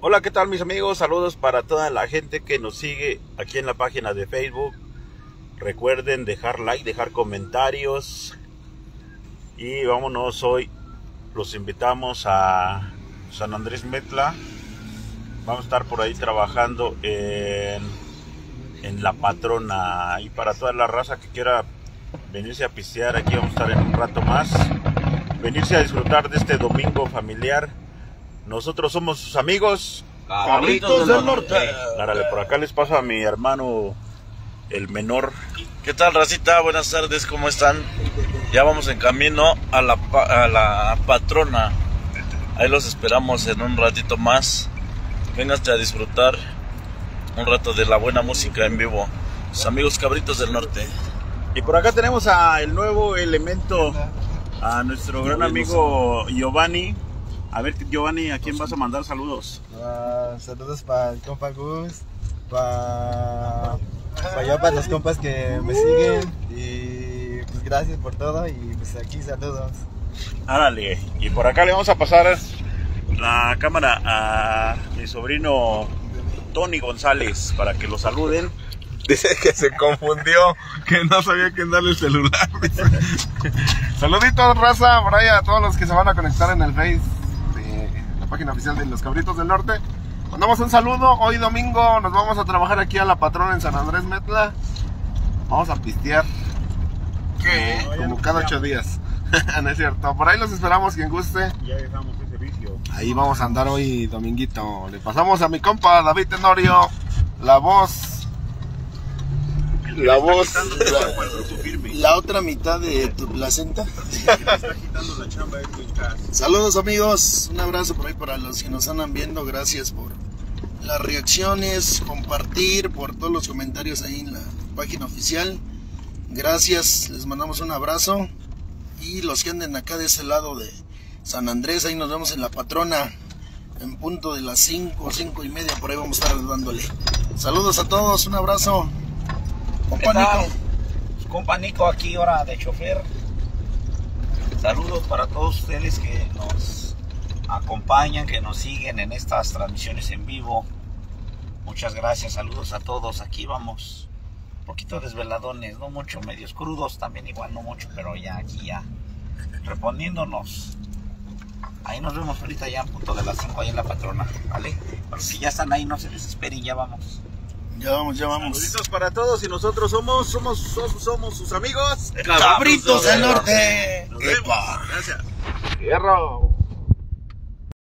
Hola, ¿qué tal mis amigos? Saludos para toda la gente que nos sigue aquí en la página de Facebook. Recuerden dejar like, dejar comentarios. Y vámonos hoy. Los invitamos a San Andrés Metla. Vamos a estar por ahí trabajando en, en La Patrona. Y para toda la raza que quiera venirse a pistear, aquí vamos a estar en un rato más. Venirse a disfrutar de este domingo familiar. Nosotros somos sus amigos. Cabritos del Norte. Árale, por acá les paso a mi hermano, el menor. ¿Qué tal, racita? Buenas tardes, ¿cómo están? Ya vamos en camino a la, pa- a la patrona. Ahí los esperamos en un ratito más. Vénganse a disfrutar un rato de la buena música en vivo. Sus amigos Cabritos del Norte. Y por acá tenemos a el nuevo elemento, a nuestro gran amigo Giovanni. A ver, Giovanni, ¿a quién vas a mandar saludos? Ah, saludos para el compa Gus, para allá para los compas que me siguen y pues gracias por todo y pues aquí saludos. Árale. Y por acá le vamos a pasar la cámara a mi sobrino Tony González para que lo saluden. Dice que se confundió, que no sabía quién darle el celular. Saluditos, raza, por ahí a todos los que se van a conectar en el Face página oficial de Los Cabritos del Norte. Mandamos un saludo. Hoy domingo nos vamos a trabajar aquí a la patrona en San Andrés Metla. Vamos a pistear. ¿Qué? Como cada ocho días. no es cierto. Por ahí los esperamos, quien guste. Ya dejamos ese vicio. Ahí vamos a andar hoy dominguito. Le pasamos a mi compa David Tenorio la voz. La voz. La otra mitad de tu placenta. Saludos amigos, un abrazo por ahí para los que nos andan viendo, gracias por las reacciones, compartir, por todos los comentarios ahí en la página oficial. Gracias, les mandamos un abrazo. Y los que anden acá de ese lado de San Andrés, ahí nos vemos en la patrona en punto de las 5, 5 y media, por ahí vamos a estar dándole. Saludos a todos, un abrazo. Compa ¿Qué tal? Nico. Compa Nico aquí, hora de chofer. Saludos para todos ustedes que nos acompañan, que nos siguen en estas transmisiones en vivo. Muchas gracias, saludos a todos. Aquí vamos, un poquito desveladones, no mucho, medios crudos también igual, no mucho, pero ya aquí ya reponiéndonos. Ahí nos vemos ahorita ya a punto de las 5 ahí en la patrona, ¿vale? Pero si ya están ahí, no se desesperen, ya vamos. Ya vamos, ya vamos. Saluditos para todos y nosotros somos, somos, somos, somos sus amigos. Cabritos del Norte. Nos vemos. Gracias. Hierro.